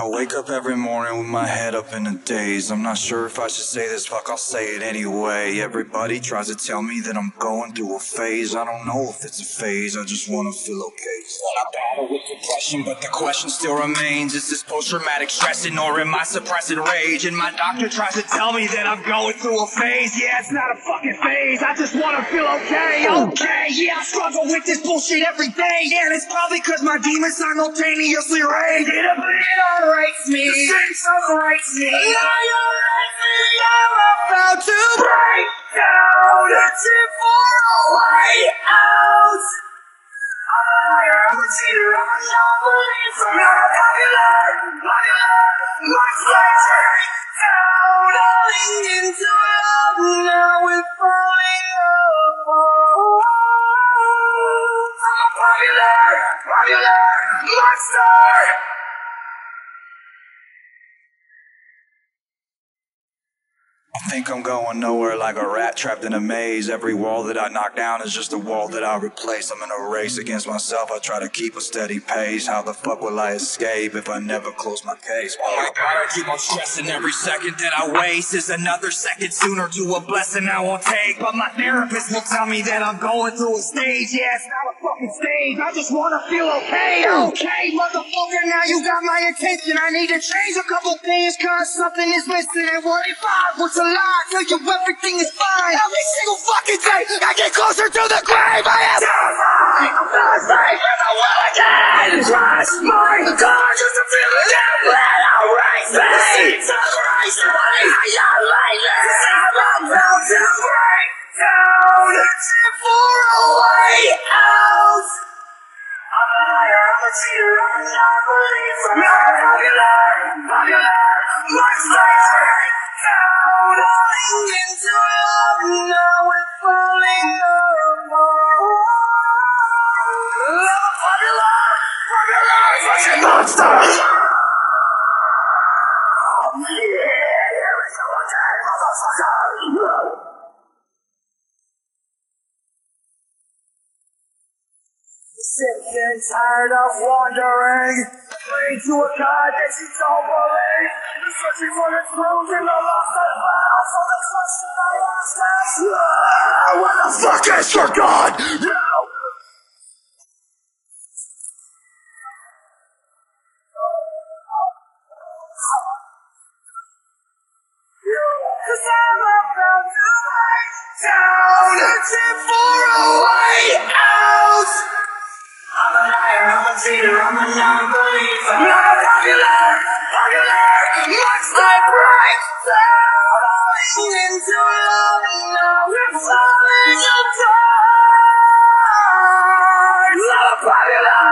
I wake up every morning with my head up in a daze. I'm not sure if I should say this, fuck, I'll say it anyway. Everybody tries to tell me that I'm going through a phase. I don't know if it's a phase, I just wanna feel okay. I battle with depression, but the question still remains Is this post traumatic stressing or am I suppressing rage? And my doctor tries to tell me that I'm going through a phase. Yeah, it's not a fucking phase, I just wanna feel okay. Okay, yeah, I struggle with this bullshit every day. And it's probably cause my demons simultaneously rage. It a separates me. The sin separates me. Annihilates me. I'm about to break down. Searching for a way out. I'm a cheater. I'm a non-believer. Not a popular, popular. My flags down. Falling into love. Now we're falling apart. I'm a popular, popular monster. Think I'm going nowhere like a rat trapped in a maze. Every wall that I knock down is just a wall that I replace. I'm in a race against myself. I try to keep a steady pace. How the fuck will I escape if I never close my case? Oh my god, I keep on stressing every second that I waste is another second sooner to a blessing I won't take. But my therapist will tell me that I'm going through a stage. Yeah, it's not a fucking stage. I just wanna feel okay. Okay, motherfucker, now you got my attention. I need to change a couple things cause something is missing. And what if I was lie, tell you everything is fine. Every single fucking day, I get closer to the grave. I am terrified. I'm not safe and I will again. Trust my car just to feel it down. Let out race me. The seats of grace, money, I am lifeless. I'm about to break down. For a way out. I'm a liar, I'm a cheater, I'm a non-believer. Not popular, popular, much later. Go again, motherfucker. Sick and tired of wandering, praying to a God that you don't believe. Searching for the truth in the lost and found. So the question I ask is, ah, where the fuck is your God? Now. I'm about to break down, searching for a way out. I'm a liar, I'm a cheater, I'm a non-believer. Not a popular, popular, much bright sound. Falling into love, now we're falling apart. A popular,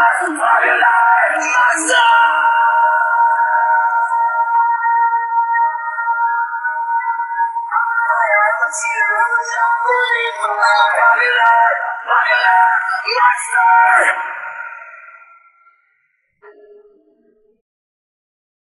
Cheater, I'm a